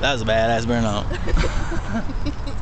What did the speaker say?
That was a badass burnout.